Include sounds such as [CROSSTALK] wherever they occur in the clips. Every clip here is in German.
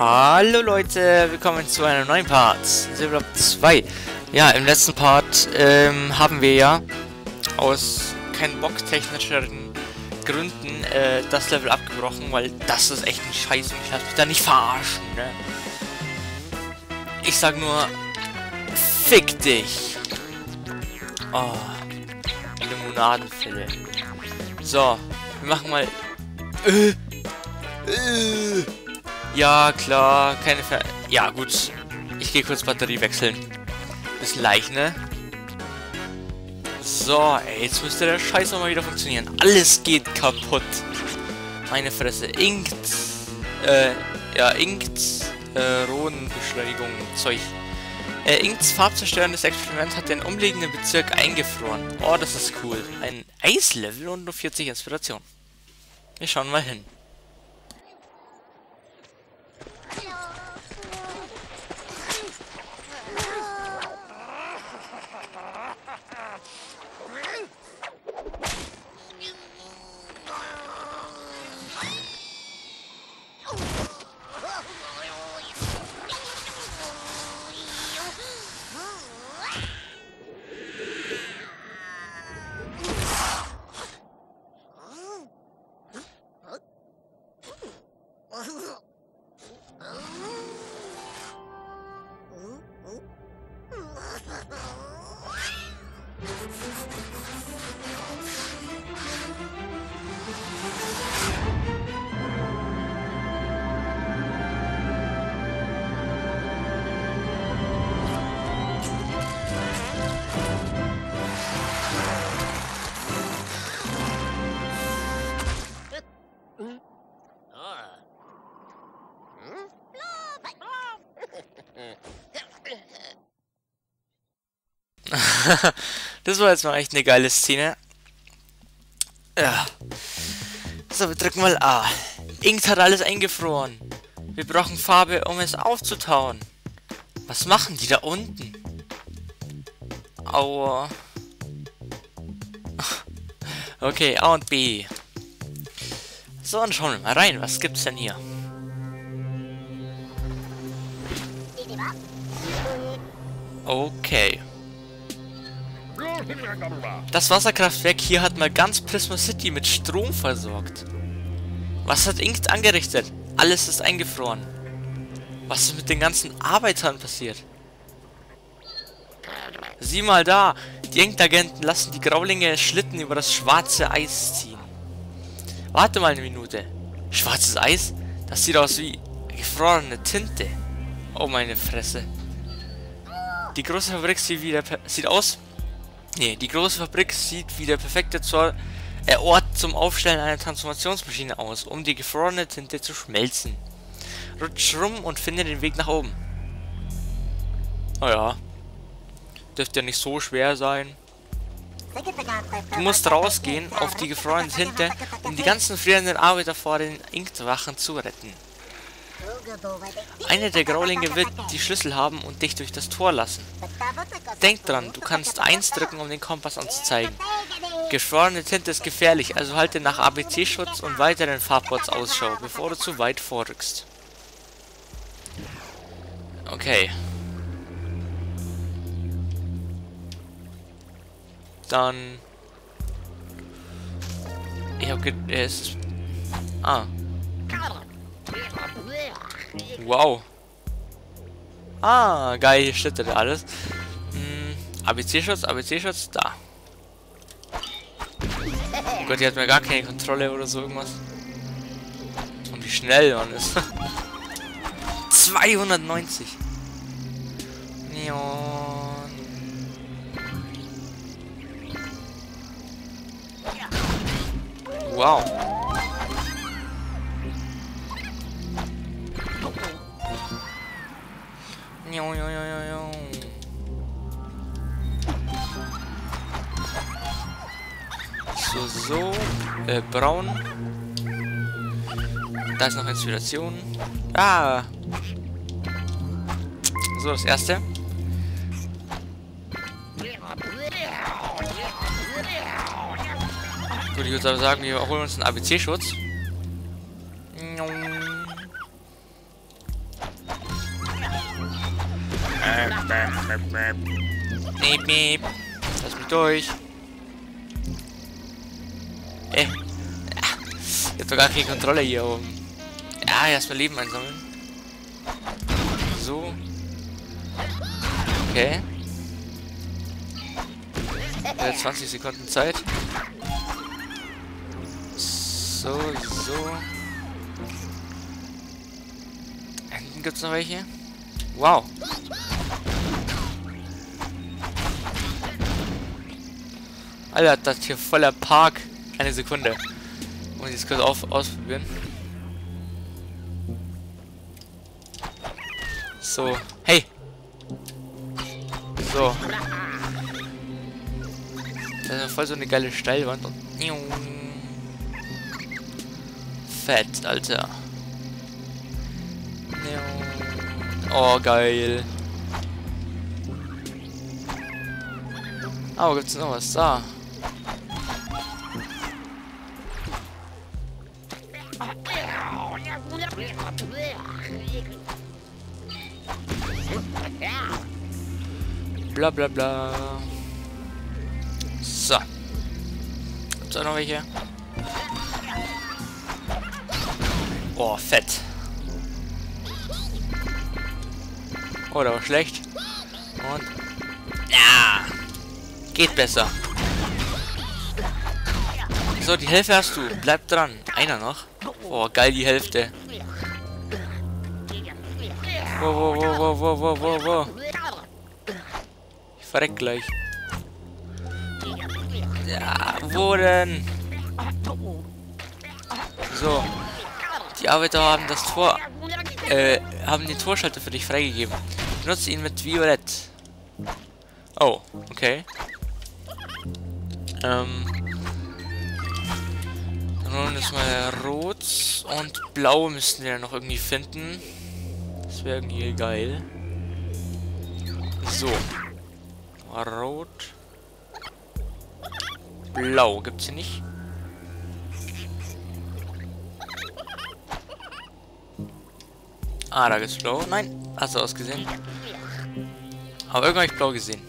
Hallo Leute, willkommen zu einem neuen Part, Silverblock 2. Ja, im letzten Part ähm, haben wir ja aus kein Bock technischen Gründen äh, das Level abgebrochen, weil das ist echt ein Scheiß und ich lasse mich da nicht verarschen, ne? Ich sag nur, fick dich! Oh, Limonadenfälle. So, wir machen mal... Äh, äh, ja, klar, keine Ver... Ja, gut. Ich gehe kurz Batterie wechseln. Bis gleich, ne? So, ey, jetzt müsste der Scheiß nochmal wieder funktionieren. Alles geht kaputt. Meine Fresse. Inkt. Äh, ja, Inkt. Äh, Rodenbeschleunigung. Zeug. Äh, Inkts farbzerstörendes Experiment hat den umliegenden Bezirk eingefroren. Oh, das ist cool. Ein Eislevel und nur 40 Inspiration. Wir schauen mal hin. [LAUGHS] Mm-hmm. [LAUGHS] [LAUGHS] das war jetzt mal echt eine geile Szene. Ja. So, wir drücken mal A. Inkt hat alles eingefroren. Wir brauchen Farbe, um es aufzutauen. Was machen die da unten? Aua. [LAUGHS] Okay, A und B. So, dann schauen wir mal rein. Was gibt's denn hier? Okay. Das Wasserkraftwerk hier hat mal ganz Prisma City mit Strom versorgt. Was hat Inkt angerichtet? Alles ist eingefroren. Was ist mit den ganzen Arbeitern passiert? Sieh mal da. Die Inkt-Agenten lassen die Graulinge Schlitten über das schwarze Eis ziehen. Warte mal eine Minute. Schwarzes Eis? Das sieht aus wie gefrorene Tinte. Oh meine Fresse. Die große Fabrik sieht wieder sieht aus Nee, die große Fabrik sieht wie der perfekte Zoll, äh, Ort zum Aufstellen einer Transformationsmaschine aus, um die gefrorene Tinte zu schmelzen. Rutsch rum und finde den Weg nach oben. Oh ja. Dürfte ja nicht so schwer sein. Du musst rausgehen auf die gefrorene Tinte, um die ganzen frierenden Arbeiter vor den Inktwachen zu retten. Einer der Graulinge wird die Schlüssel haben und dich durch das Tor lassen. Denk dran, du kannst 1 drücken, um den Kompass anzuzeigen. Geschworene Tinte ist gefährlich, also halte nach ABC-Schutz und weiteren Farbbots Ausschau, bevor du zu weit vorrückst. Okay. Dann... Ich hab ge... Es ist... Ah. Wow. Ah, geil, hier steht das alles. Hm, ABC-Schutz, ABC-Schutz, da. Oh Gott, die hat mir gar keine Kontrolle oder so irgendwas. Und wie schnell man ist. [LAUGHS] 290. Neon. Wow. So, so. Äh, braun. Da ist noch Inspiration. Ah! So, das erste. Gut, ich würde aber sagen, wir holen uns einen ABC-Schutz. Miep, miep. Lass mich durch. Äh. Ich hab doch gar keine Kontrolle hier oben. Ja, erstmal Leben einsammeln. So. Okay. Jetzt 20 Sekunden Zeit. So, so. Hinten gibt es noch welche. Wow. Alter, das hier voller Park. Eine Sekunde. Muss ich das kurz auf, ausprobieren. So. Hey! So. Das ist voll so eine geile Steilwand und... Fett, Alter. Oh, geil. Aber oh, gibt's noch was da? Bla bla bla. So. Gibt's auch noch welche? Oh, fett. Oh, der war schlecht. Und... Ja! Geht besser. So, die Hälfte hast du. Bleib dran. Einer noch. Oh, geil, die Hälfte. Wo, wo, wo, wo, wo, wo, wo, wo. Verreck gleich. Ja, wo denn? So. Die Arbeiter haben das Tor, äh, haben den Torschalter für dich freigegeben. Benutze ihn mit Violett. Oh, okay. Ähm. Nun ist mal rot und blau müssten wir noch irgendwie finden. Das wäre irgendwie geil. So. Rot. Blau gibt's hier nicht. Ah, da gibt's blau. Nein, hast du ausgesehen. Aber irgendwann habe ich blau gesehen.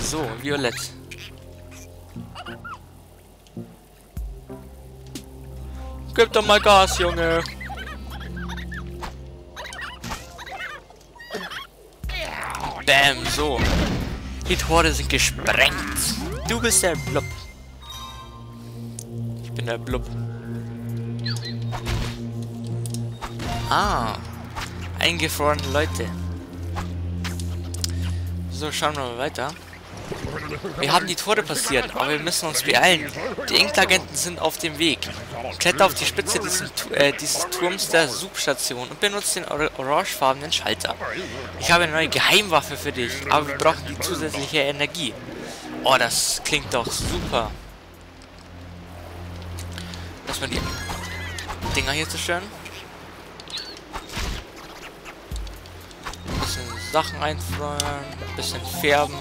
So, violett. Gib doch mal Gas, Junge. Bam, so. Die Tore sind gesprengt. Du bist der Blub bin der Blub. Ah. Eingefrorene Leute. So, schauen wir mal weiter. Wir haben die Tore passiert, aber wir müssen uns beeilen. Die Inkagenten sind auf dem Weg. Kletter auf die Spitze dieses, äh, dieses Turms der Substation und benutze den or orangefarbenen Schalter. Ich habe eine neue Geheimwaffe für dich, aber wir brauchen die zusätzliche Energie. Oh, das klingt doch super. Erstmal die Dinger hier stellen. Ein bisschen Sachen einfreuen, ein bisschen färben.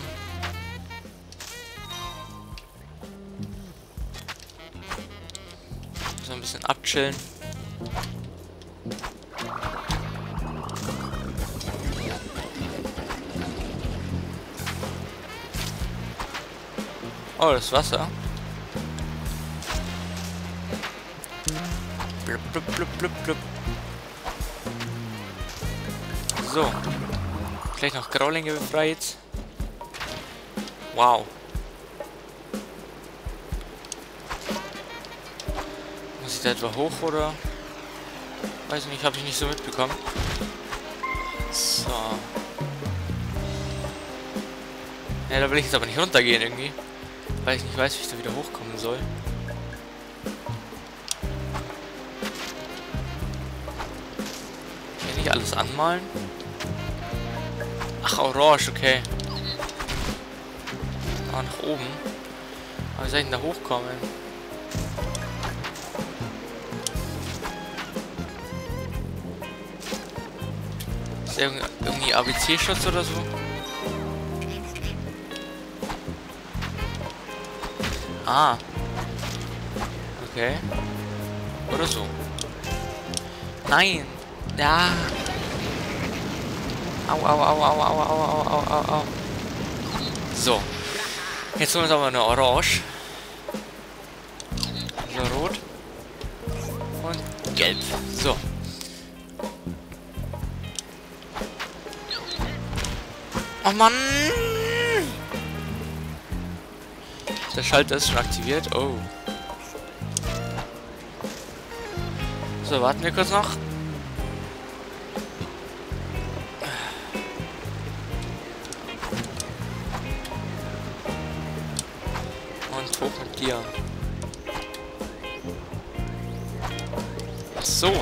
Ein bisschen abchillen. Oh, das Wasser. Blub, blub, blub, blub. So. Gleich noch Graulinge befreit. Wow. Ich da etwa hoch oder? Weiß nicht, habe ich nicht so mitbekommen. So. Ja, da will ich jetzt aber nicht runtergehen irgendwie. Weil ich nicht weiß, wie ich da wieder hochkommen soll. nicht alles anmalen? Ach, orange, okay. Ah, nach oben. Aber wie soll ich denn da hochkommen? Ist irgendwie ABC-Schutz oder so? Ah. Okay. Oder so. Nein. Ja. Au, au, au, au, au, au, au, au, au, au. So. Jetzt holen wir uns aber eine Orange. So, rot. Und gelb. So. Oh Mann! Der Schalter ist schon aktiviert. Oh. So, warten wir kurz noch. Und hoch mit dir. So,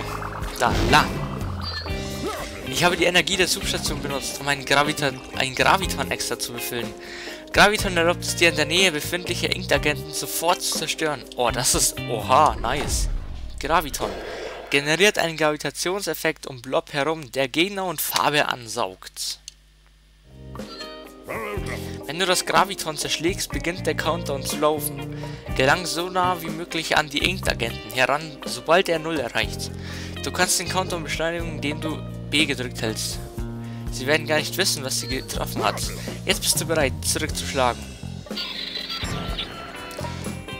da lang. Ich habe die Energie der Substation benutzt, um einen Graviton, ein Graviton extra zu befüllen. Graviton erlaubt es dir in der Nähe befindliche Ink-Agenten sofort zu zerstören. Oh, das ist... Oha, nice. Graviton. Generiert einen Gravitationseffekt um Blob herum, der Gegner und Farbe ansaugt. Wenn du das Graviton zerschlägst, beginnt der Countdown zu laufen. Gelang so nah wie möglich an die Ink-Agenten heran, sobald er Null erreicht. Du kannst den Countdown beschleunigen, indem du B gedrückt hältst. Sie werden gar nicht wissen, was sie getroffen hat. Jetzt bist du bereit, zurückzuschlagen.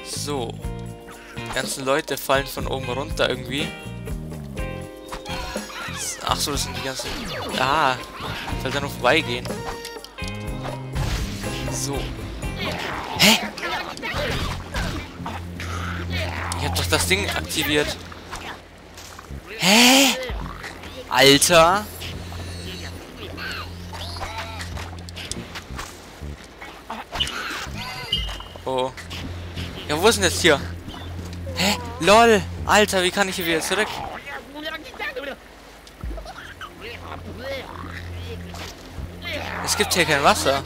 So. Die ganzen Leute fallen von oben runter irgendwie. Ach so, das sind die ganzen... Ah, soll da noch vorbeigehen. So. Hä? Ich hab doch das Ding aktiviert. Hä? Alter. Oh. Ja, wo ist denn jetzt hier? Hä? LOL! Alter, wie kann ich hier wieder zurück? Es gibt hier kein Wasser.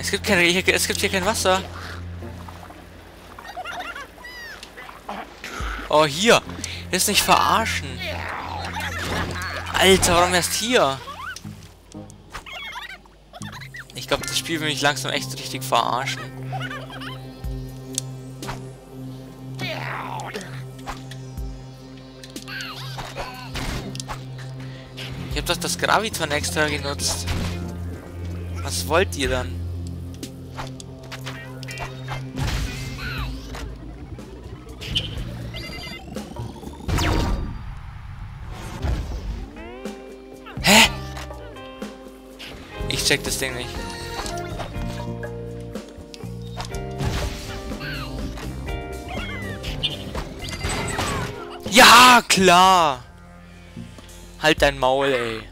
Es gibt keine, es gibt hier kein Wasser. Oh, hier. Jetzt nicht verarschen. Alter, warum erst hier? Ich glaube, das Spiel will mich langsam echt richtig verarschen. Ich habe doch das Graviton extra genutzt. Was wollt ihr dann? Check das Ding nicht. Ja, klar! Halt dein Maul, ey.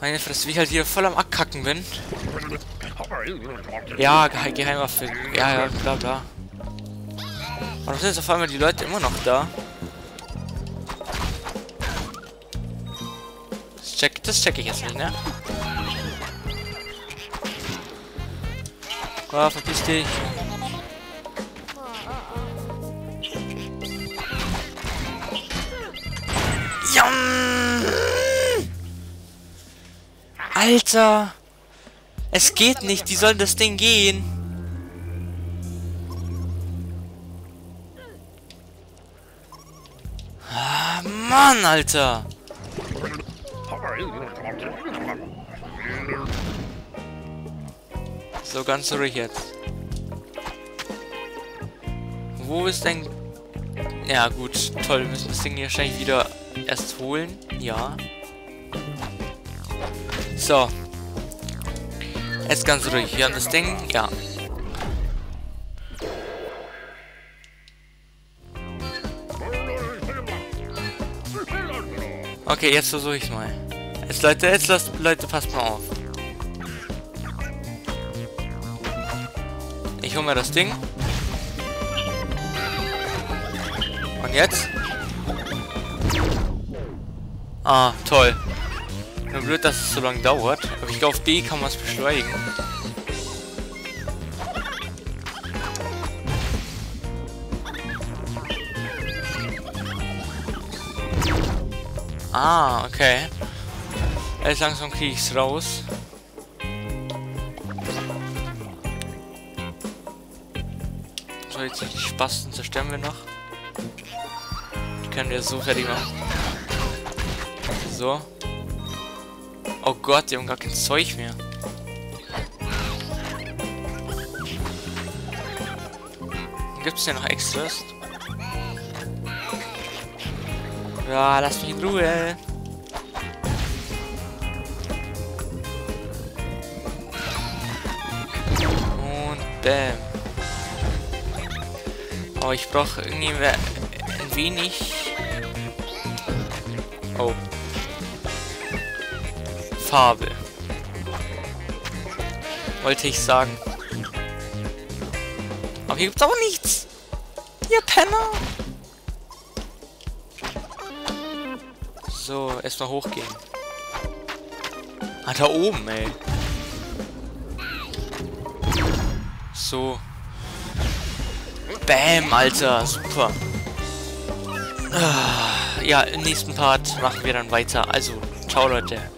Meine Fresse, wie ich halt hier voll am Abkacken bin. Ja, Ge Geheimwaffe. Ja, ja, bla bla. Warum sind jetzt auf einmal die Leute immer noch da? Check, das check ich jetzt nicht, ne? Oh, verpiss dich. Ja. Alter! Es geht nicht, die sollen das Ding gehen. Ah, Mann, Alter! So, ganz ruhig jetzt. Wo ist denn... Ja, gut. Toll, wir müssen das Ding wahrscheinlich wieder erst holen. Ja. So. Jetzt ganz ruhig. Wir haben das Ding. Ja. Okay, jetzt versuche ich mal. Jetzt Leute, jetzt lasst Leute, passt mal auf. Ich mir das Ding. Und jetzt? Ah, toll. Nur blöd, dass es so lange dauert. Aber ich glaube, auf B kann man es beschleunigen. Ah, okay. Jetzt langsam kriege ich es raus. Jetzt die Spasten zerstören wir noch. Die können wir so fertig machen. So. Oh Gott, die haben gar kein Zeug mehr. Gibt es hier noch Extras? Ja, lass mich in Ruhe. Und bam. Aber ich brauche irgendwie ein wenig... Oh. Farbe. Wollte ich sagen. Aber hier gibt's auch nichts. Ihr Penner. So, erstmal hochgehen. Ah, da oben, ey. So. Bam, Alter. Super. Ah, ja, im nächsten Part machen wir dann weiter. Also, ciao, Leute.